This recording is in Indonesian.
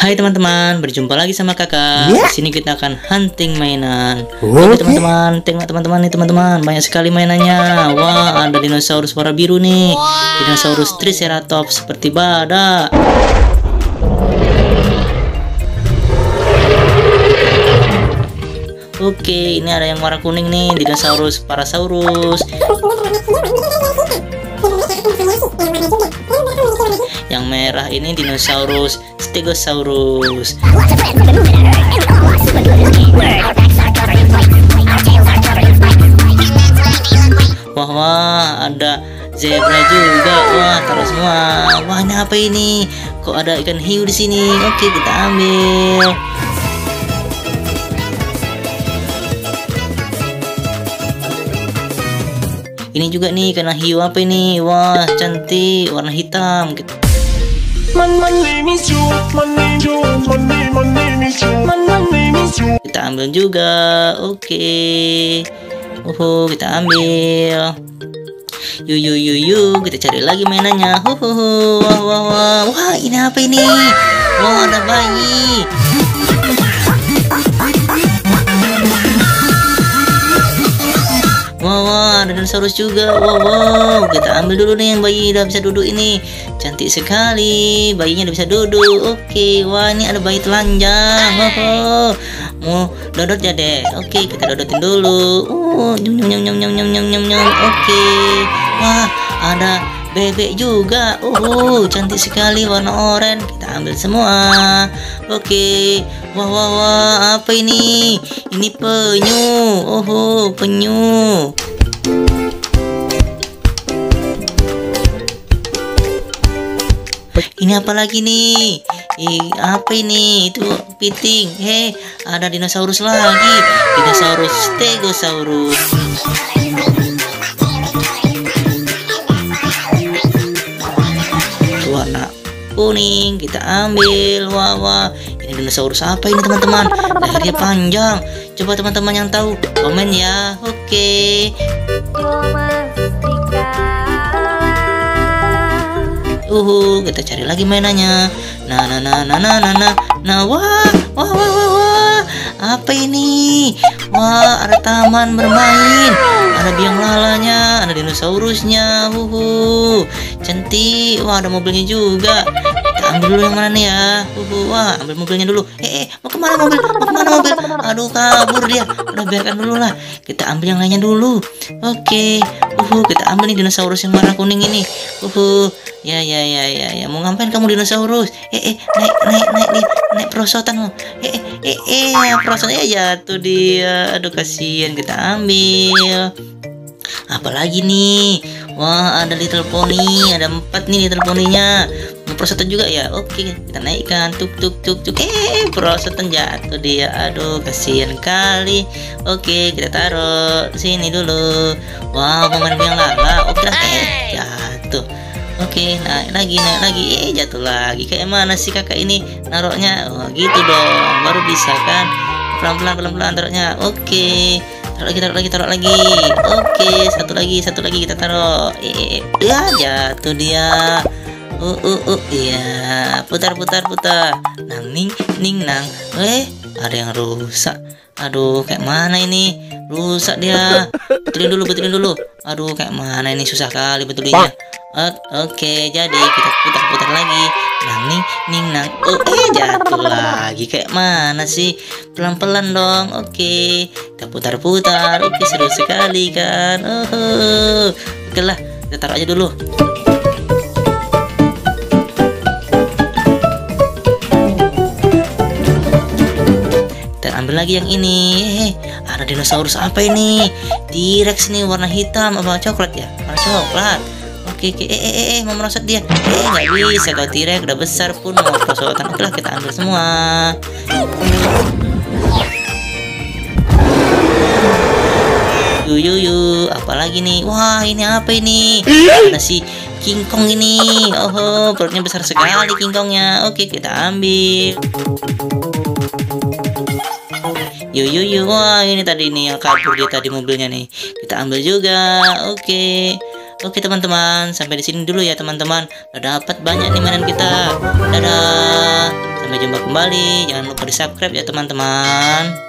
Hai teman-teman, berjumpa lagi sama kakak. Ya. Di sini kita akan hunting mainan. Oke. Oke teman-teman, tengok teman-teman nih teman-teman, banyak sekali mainannya. Wah, ada dinosaurus warna biru nih. Dinosaurus Triceratops seperti badak. Oke, ini ada yang warna kuning nih, dinosaurus Parasaurus. Yang merah ini dinosaurus Stegosaurus. Wah, wah, ada zebra juga. Wah, taruh semua. Wah, ini apa ini? Kok ada ikan hiu di sini? Oke, kita ambil. Ini juga nih ikan hiu apa ini? Wah, cantik, warna hitam. Kita kita ambil juga oke uhu kita ambil yu yu yu yu kita cari lagi mainannya huhuhu wah wah wah wah ini apa ini wah ada bayi Dinosaurus juga Wow wow Kita ambil dulu nih yang bayi udah bisa duduk ini Cantik sekali Bayinya udah bisa duduk Oke okay. Wah ini ada bayi telanjang Wow wow Mau dodot ya deh Oke okay, kita dodotin dulu uh, Nyum nyum nyum nyum nyum nyum nyum nyum Oke okay. Wah ada bebek juga. Uh, cantik sekali warna oranye. Kita ambil semua. Oke. Okay. Wah, wah, wah, apa ini? Ini penyu. Oh, oh penyu. Ini apa lagi nih? Ih, apa ini? Itu piting. Hei, ada dinosaurus lagi. Dinosaurus Stegosaurus. Warna kuning kita ambil wah wah ini dinosaurus apa ini teman-teman lehernya panjang coba teman-teman yang tahu komen ya oke Uhu, kita cari lagi mainannya. Nah, nah, nah, nah, nah, nah, nah, nah, wah, wah, wah, wah, wah, apa ini? Wah, ada taman bermain, ada biang lalanya, ada dinosaurusnya, uhu, cantik, wah, ada mobilnya juga. Ambil dulu yang mana nih ya? Uhu, wah, ambil mobilnya dulu. Eh, eh, mau ke mana mobil? Mau ke mana mobil? Aduh, kabur dia. Udah biarkan dulu lah. Kita ambil yang lainnya dulu. Oke, uhu, kita ambil nih dinosaurus yang warna kuning ini. Uhu, Ya ya ya ya ya mau ngapain kamu dinosaurus? Eh eh naik naik naik di naik perosotan mau. Eh eh eh eh perosotnya jatuh dia. Aduh kasihan kita ambil. Apalagi nih? Wah ada little pony, ada empat nih little poninya. Mau perosotan juga ya? Oke kita naikkan tuk tuk tuk tuk. Eh perosotan jatuh dia. Aduh kasihan kali. Oke kita taruh sini dulu. Wah pemain biang lala. Oke lah eh jatuh. Oke, naik lagi, naik lagi, eh jatuh lagi. Kayak mana sih kakak ini naroknya? Oh, gitu dong, baru bisa kan? Pelan-pelan, pelan-pelan taruhnya. Oke, taruh lagi, taruh lagi, taruh lagi. Oke, satu lagi, satu lagi kita taruh. Eh, ya jatuh dia. Uh, uh, uh, iya, putar, putar, putar. Nang, ning, ning, nang. Eh, ada yang rusak. Aduh, kayak mana ini? Rusak dia. Betulin dulu, betulin dulu. Aduh, kayak mana ini susah kali betulinnya. Oke, jadi kita putar-putar lagi. Nang ning ning nang. Oh, eh jatuh lagi. Kayak mana sih? Pelan-pelan dong. Oke, kita putar-putar. Oke, seru sekali kan. Oh, oke lah, kita taruh aja dulu. Kita ambil lagi yang ini. Ada dinosaurus apa ini? T-Rex nih warna hitam apa coklat ya? Warna coklat. Oke. Eh, eh, eh, eh, mau merosot dia. Eh, nggak bisa kalau T-Rex udah besar pun mau perosotan. Oke lah, kita ambil semua. Yu yu apalagi nih? Wah, ini apa ini? Ada si King Kong ini. Oh, perutnya besar sekali King Kongnya. Oke, kita ambil. Yu yu yu, wah ini tadi nih yang kabur dia tadi mobilnya nih. Kita ambil juga. Oke. Oke teman-teman, sampai di sini dulu ya teman-teman. Udah dapat banyak nih mainan kita. Dadah. Sampai jumpa kembali. Jangan lupa di subscribe ya teman-teman.